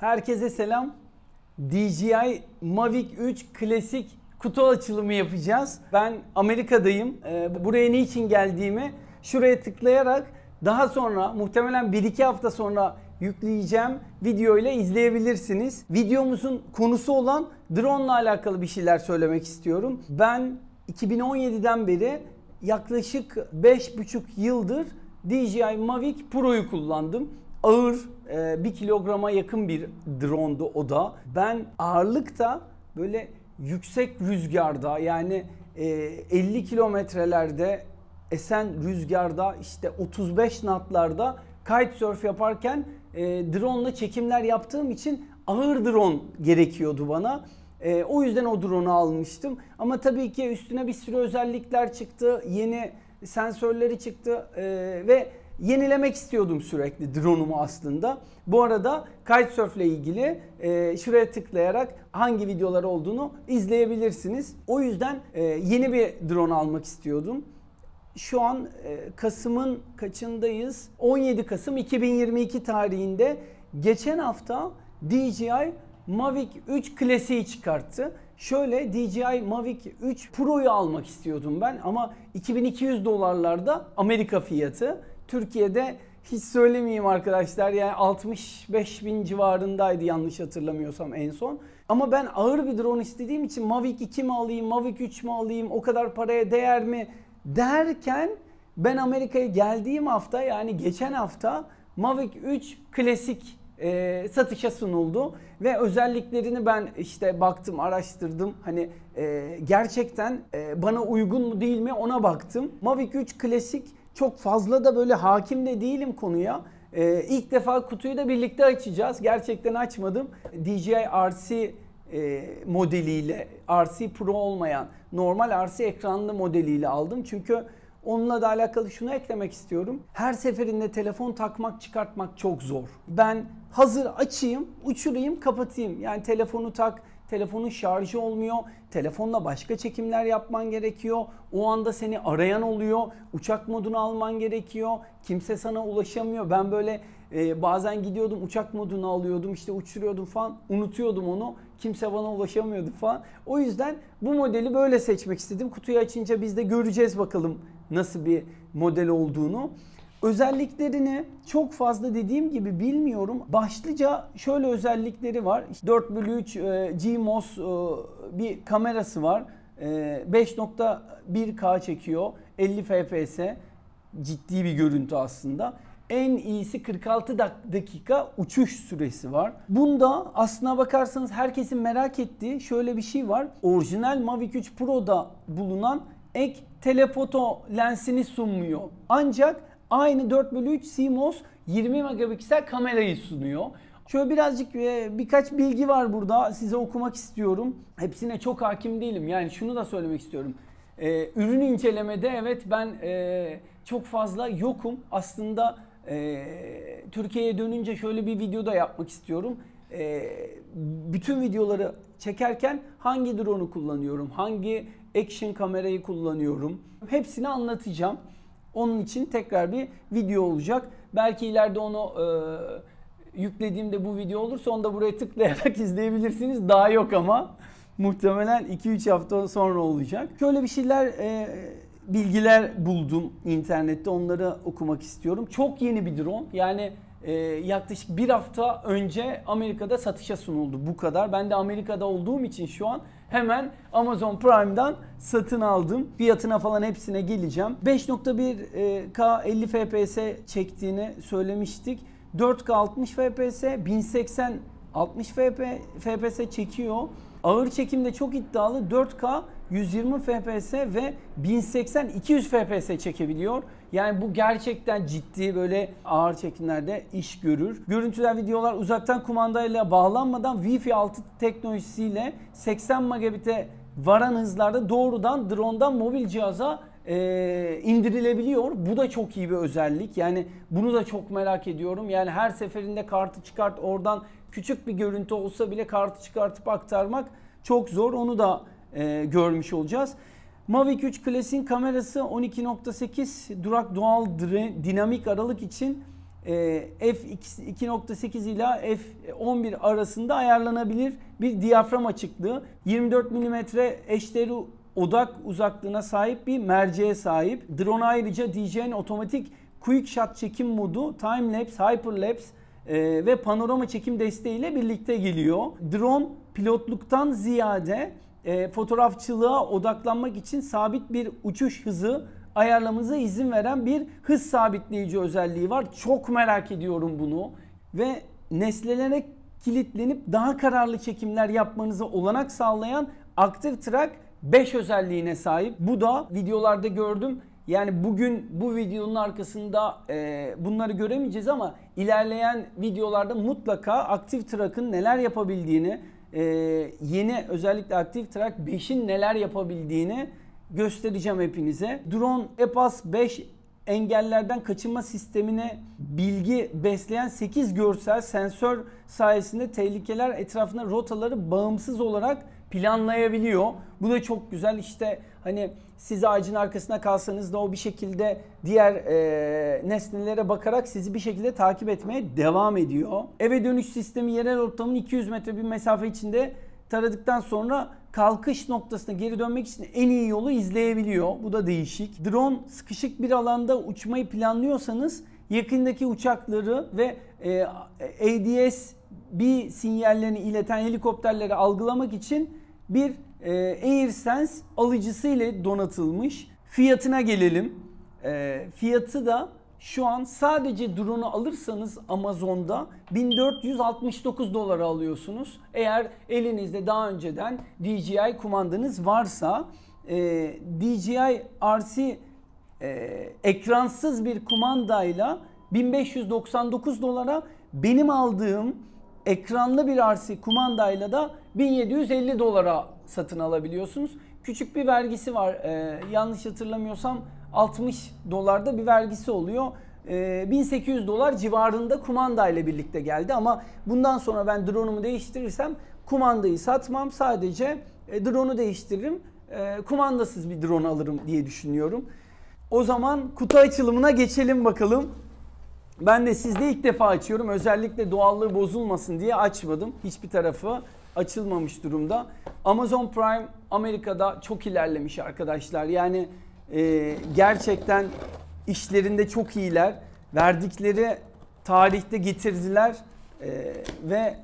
Herkese selam. DJI Mavic 3 klasik kutu açılımı yapacağız. Ben Amerika'dayım. Ee, buraya niçin geldiğimi şuraya tıklayarak daha sonra muhtemelen 1-2 hafta sonra yükleyeceğim video ile izleyebilirsiniz. Videomuzun konusu olan drone ile alakalı bir şeyler söylemek istiyorum. Ben 2017'den beri yaklaşık 5,5 yıldır DJI Mavic Pro'yu kullandım. Ağır, 1 e, kilograma yakın bir drone'du o da. Ben ağırlıkta böyle yüksek rüzgarda yani 50 e, kilometrelerde esen rüzgarda işte 35 knotlarda kitesurf yaparken e, drone ile çekimler yaptığım için ağır drone gerekiyordu bana. E, o yüzden o drone'u almıştım. Ama tabii ki üstüne bir sürü özellikler çıktı. Yeni sensörleri çıktı e, ve yenilemek istiyordum sürekli drone'umu aslında. Bu arada kitesurf ile ilgili e, şuraya tıklayarak hangi videolar olduğunu izleyebilirsiniz. O yüzden e, yeni bir drone almak istiyordum. Şu an e, Kasım'ın kaçındayız? 17 Kasım 2022 tarihinde geçen hafta DJI Mavic 3 klasiği çıkarttı. Şöyle DJI Mavic 3 Pro'yu almak istiyordum ben ama 2200 dolarlarda Amerika fiyatı. Türkiye'de hiç söylemeyeyim arkadaşlar yani 65 bin civarındaydı yanlış hatırlamıyorsam en son. Ama ben ağır bir drone istediğim için Mavic 2 mi alayım, Mavic 3 mü alayım, o kadar paraya değer mi derken ben Amerika'ya geldiğim hafta yani geçen hafta Mavic 3 klasik e, satışa sunuldu ve özelliklerini ben işte baktım araştırdım hani e, gerçekten e, bana uygun mu değil mi ona baktım. Mavic 3 klasik çok fazla da böyle hakim de değilim konuya. Ee, ilk defa kutuyu da birlikte açacağız. Gerçekten açmadım. DJI RC e, modeliyle, RC Pro olmayan normal RC ekranlı modeliyle aldım. Çünkü onunla da alakalı şunu eklemek istiyorum. Her seferinde telefon takmak çıkartmak çok zor. Ben hazır açayım, uçurayım, kapatayım. Yani telefonu tak, telefonun şarjı olmuyor. Telefonla başka çekimler yapman gerekiyor. O anda seni arayan oluyor. Uçak modunu alman gerekiyor. Kimse sana ulaşamıyor. Ben böyle e, bazen gidiyordum uçak modunu alıyordum işte uçuruyordum falan unutuyordum onu. Kimse bana ulaşamıyordu falan. O yüzden bu modeli böyle seçmek istedim. Kutuyu açınca biz de göreceğiz bakalım nasıl bir model olduğunu. Özelliklerini çok fazla dediğim gibi bilmiyorum. Başlıca şöyle özellikleri var. 4 bölü 3 e, GMOS e, bir kamerası var. 5.1K e, çekiyor. 50 FPS. Ciddi bir görüntü aslında. En iyisi 46 dakika uçuş süresi var. Bunda aslına bakarsanız herkesin merak ettiği şöyle bir şey var. Orijinal Mavic 3 Pro'da bulunan ek telefoto lensini sunmuyor. Ancak aynı 4 bölü 3 CMOS 20 megapiksel kamerayı sunuyor. Şöyle birazcık e, birkaç bilgi var burada size okumak istiyorum. Hepsine çok hakim değilim. Yani şunu da söylemek istiyorum. Ee, ürün incelemede evet ben e, çok fazla yokum. Aslında e, Türkiye'ye dönünce şöyle bir video da yapmak istiyorum. E, bütün videoları çekerken hangi drone'u kullanıyorum, hangi action kamerayı kullanıyorum hepsini anlatacağım. Onun için tekrar bir video olacak. Belki ileride onu e, yüklediğimde bu video olursa onu da buraya tıklayarak izleyebilirsiniz. Daha yok ama muhtemelen 2-3 hafta sonra olacak. Şöyle bir şeyler e, bilgiler buldum internette. Onları okumak istiyorum. Çok yeni bir drone. Yani e, yaklaşık bir hafta önce Amerika'da satışa sunuldu. Bu kadar. Ben de Amerika'da olduğum için şu an hemen Amazon Prime'dan satın aldım. Fiyatına falan hepsine geleceğim. 5.1K 50 FPS çektiğini söylemiştik. 4K 60 FPS, 1080 60 FPS çekiyor. Ağır çekimde çok iddialı 4K 120 FPS ve 1080 200 FPS çekebiliyor. Yani bu gerçekten ciddi böyle ağır çekimlerde iş görür. Görüntüler, videolar uzaktan kumandayla bağlanmadan Wi-Fi 6 teknolojisiyle 80 megabit'e varan hızlarda doğrudan drone'dan mobil cihaza e, indirilebiliyor. Bu da çok iyi bir özellik. Yani bunu da çok merak ediyorum. Yani her seferinde kartı çıkart oradan küçük bir görüntü olsa bile kartı çıkartıp aktarmak çok zor. Onu da e, görmüş olacağız. Mavic 3 Classic'in kamerası 12.8 durak doğal dinamik aralık için e, f2.8 ila f11 arasında ayarlanabilir bir diyafram açıklığı. 24 mm eşdeğeri odak uzaklığına sahip bir merceğe sahip. Drone ayrıca DJI'nin otomatik quick shot çekim modu, time lapse, hyper lapse e, ve panorama çekim desteğiyle birlikte geliyor. Drone pilotluktan ziyade e, fotoğrafçılığa odaklanmak için sabit bir uçuş hızı ayarlamanıza izin veren bir hız sabitleyici özelliği var. Çok merak ediyorum bunu ve nesnelere kilitlenip daha kararlı çekimler yapmanıza olanak sağlayan Active Track 5 özelliğine sahip. Bu da videolarda gördüm. Yani bugün bu videonun arkasında e, bunları göremeyeceğiz ama ilerleyen videolarda mutlaka Active Track'ın neler yapabildiğini, e, yeni özellikle Active Track 5'in neler yapabildiğini göstereceğim hepinize. Drone EPAS 5 engellerden kaçınma sistemine bilgi besleyen 8 görsel sensör sayesinde tehlikeler etrafında rotaları bağımsız olarak planlayabiliyor. Bu da çok güzel. İşte hani siz ağacın arkasına kalsanız da o bir şekilde diğer e, nesnelere bakarak sizi bir şekilde takip etmeye devam ediyor. Eve dönüş sistemi yerel ortamın 200 metre bir mesafe içinde taradıktan sonra kalkış noktasına geri dönmek için en iyi yolu izleyebiliyor. Bu da değişik. Drone sıkışık bir alanda uçmayı planlıyorsanız yakındaki uçakları ve e, ADS bir sinyallerini ileten helikopterleri algılamak için bir e, AirSense alıcısı ile donatılmış. Fiyatına gelelim. E, fiyatı da şu an sadece drone'u alırsanız Amazon'da 1469 dolara alıyorsunuz. Eğer elinizde daha önceden DJI kumandanız varsa e, DJI RC e, ekransız bir kumandayla 1599 dolara benim aldığım ekranlı bir RC kumandayla da 1750 dolara satın alabiliyorsunuz. Küçük bir vergisi var. Ee, yanlış hatırlamıyorsam 60 dolarda bir vergisi oluyor. Ee, 1800 dolar civarında kumanda ile birlikte geldi ama bundan sonra ben drone'umu değiştirirsem kumandayı satmam. Sadece e, drone'u değiştiririm. E, kumandasız bir drone alırım diye düşünüyorum. O zaman kutu açılımına geçelim bakalım. Ben de sizde ilk defa açıyorum. Özellikle doğallığı bozulmasın diye açmadım. Hiçbir tarafı açılmamış durumda. Amazon Prime Amerika'da çok ilerlemiş arkadaşlar. Yani e, gerçekten işlerinde çok iyiler. Verdikleri tarihte getirdiler e, ve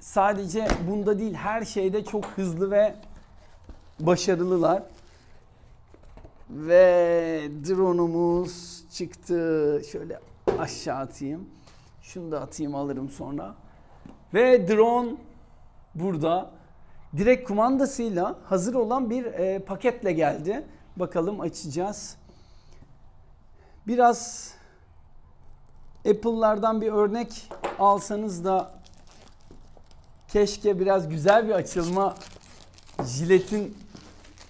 sadece bunda değil her şeyde çok hızlı ve başarılılar. Ve drone'umuz çıktı. Şöyle aşağı atayım. Şunu da atayım alırım sonra. Ve drone burada. Direkt kumandasıyla hazır olan bir e, paketle geldi. Bakalım açacağız. Biraz Apple'lardan bir örnek alsanız da keşke biraz güzel bir açılma jiletin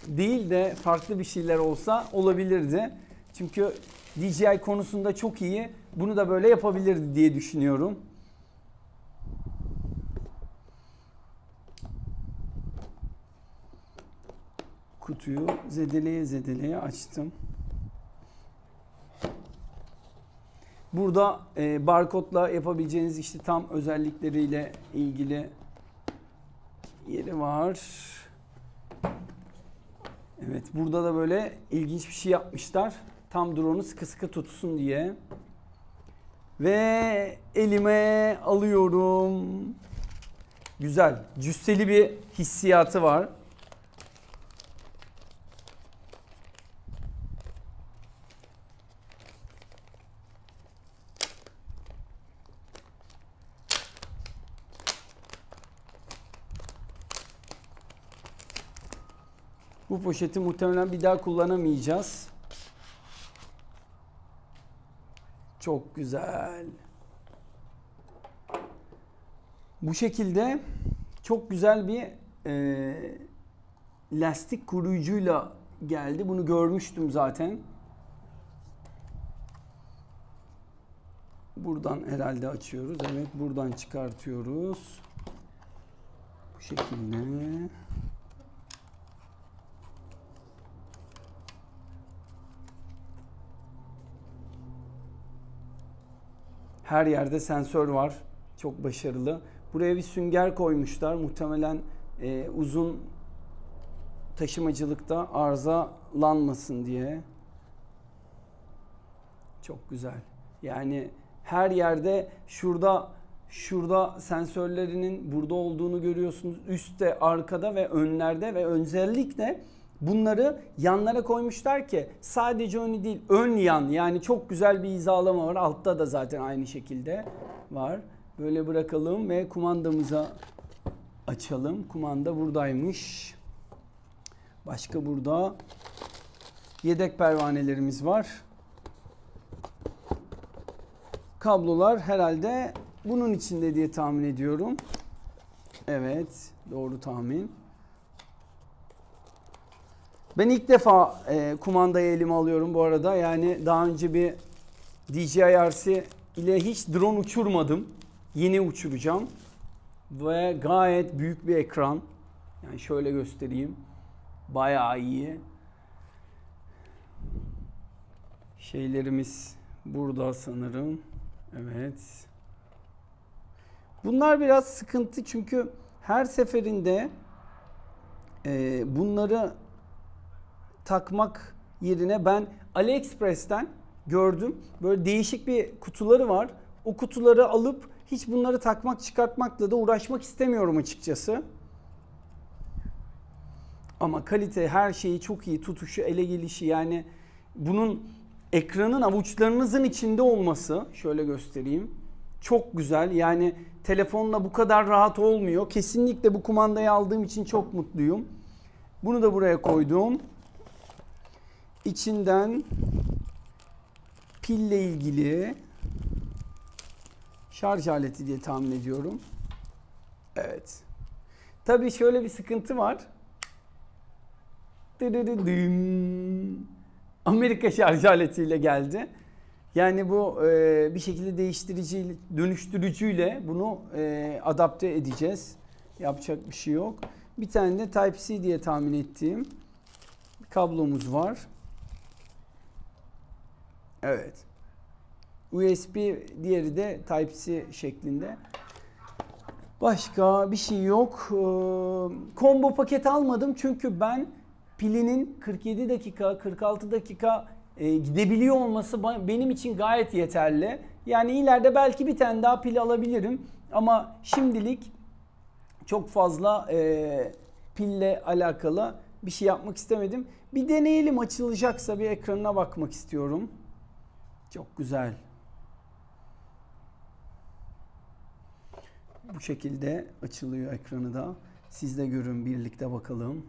değil de farklı bir şeyler olsa olabilirdi. Çünkü DJI konusunda çok iyi. Bunu da böyle yapabilirdi diye düşünüyorum. Kutuyu zedeleye zedeleye açtım. Burada e, barkodla yapabileceğiniz işte tam özellikleriyle ilgili yeri var. Evet burada da böyle ilginç bir şey yapmışlar. Tam drone'u sıkı sıkı tutsun diye. Ve elime alıyorum. Güzel. Cüsseli bir hissiyatı var. Bu poşeti muhtemelen bir daha kullanamayacağız. Çok güzel. Bu şekilde çok güzel bir e, lastik koruyucuyla geldi. Bunu görmüştüm zaten. Buradan herhalde açıyoruz. Evet buradan çıkartıyoruz. Bu şekilde. Her yerde sensör var. Çok başarılı. Buraya bir sünger koymuşlar. Muhtemelen e, uzun taşımacılıkta arızalanmasın diye. Çok güzel. Yani her yerde şurada şurada sensörlerinin burada olduğunu görüyorsunuz. Üstte, arkada ve önlerde ve özellikle bunları yanlara koymuşlar ki sadece önü değil ön yan yani çok güzel bir hizalama var. Altta da zaten aynı şekilde var. Böyle bırakalım ve kumandamıza açalım. Kumanda buradaymış. Başka burada yedek pervanelerimiz var. Kablolar herhalde bunun içinde diye tahmin ediyorum. Evet, doğru tahmin. Ben ilk defa e, kumandayı elime alıyorum bu arada. Yani daha önce bir DJI RC ile hiç drone uçurmadım. Yeni uçuracağım. Ve gayet büyük bir ekran. Yani şöyle göstereyim. Bayağı iyi. Şeylerimiz burada sanırım. Evet. Bunlar biraz sıkıntı çünkü her seferinde e, bunları takmak yerine ben AliExpress'ten gördüm. Böyle değişik bir kutuları var. O kutuları alıp hiç bunları takmak çıkartmakla da uğraşmak istemiyorum açıkçası. Ama kalite her şeyi çok iyi. Tutuşu, ele gelişi yani bunun ekranın avuçlarınızın içinde olması şöyle göstereyim. Çok güzel. Yani telefonla bu kadar rahat olmuyor. Kesinlikle bu kumandayı aldığım için çok mutluyum. Bunu da buraya koydum. İçinden pille ilgili şarj aleti diye tahmin ediyorum. Evet. Tabii şöyle bir sıkıntı var. Amerika şarj aletiyle geldi. Yani bu e, bir şekilde değiştirici, dönüştürücüyle bunu e, adapte edeceğiz. Yapacak bir şey yok. Bir tane de Type-C diye tahmin ettiğim kablomuz var. Evet. USB diğeri de Type-C şeklinde. Başka bir şey yok. Ee, combo paket almadım çünkü ben pilinin 47 dakika, 46 dakika e, gidebiliyor olması benim için gayet yeterli. Yani ileride belki bir tane daha pil alabilirim. Ama şimdilik çok fazla e, pille alakalı bir şey yapmak istemedim. Bir deneyelim açılacaksa bir ekranına bakmak istiyorum. Çok güzel. Bu şekilde açılıyor ekranı da. Siz de görün birlikte bakalım.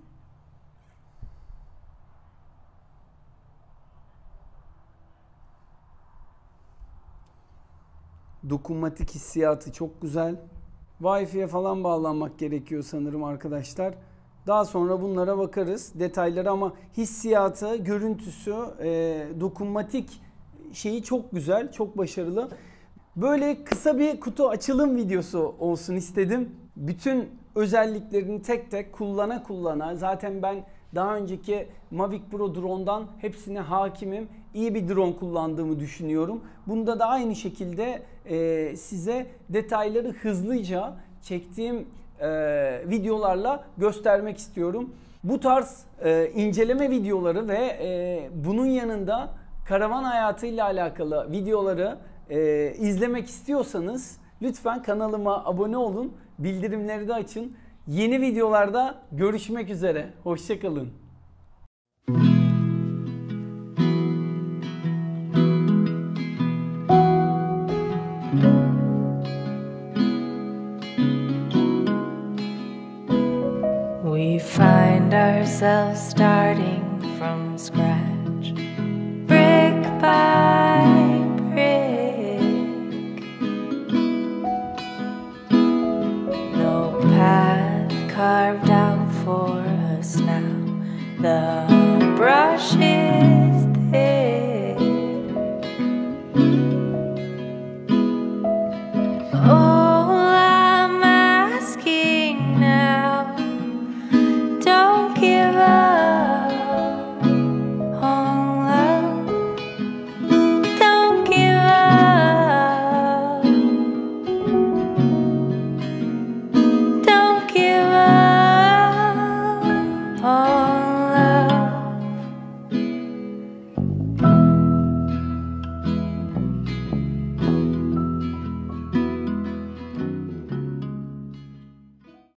Dokunmatik hissiyatı çok güzel. Wi-Fi'ye falan bağlanmak gerekiyor sanırım arkadaşlar. Daha sonra bunlara bakarız detayları ama hissiyatı, görüntüsü, e, dokunmatik şeyi çok güzel, çok başarılı. Böyle kısa bir kutu açılım videosu olsun istedim. Bütün özelliklerini tek tek kullana kullana zaten ben daha önceki Mavic Pro drone'dan hepsine hakimim. İyi bir drone kullandığımı düşünüyorum. Bunda da aynı şekilde e, size detayları hızlıca çektiğim e, videolarla göstermek istiyorum. Bu tarz e, inceleme videoları ve e, bunun yanında karavan hayatıyla alakalı videoları e, izlemek istiyorsanız lütfen kanalıma abone olun. Bildirimleri de açın. Yeni videolarda görüşmek üzere. Hoşçakalın. We find ourselves starting goodbye.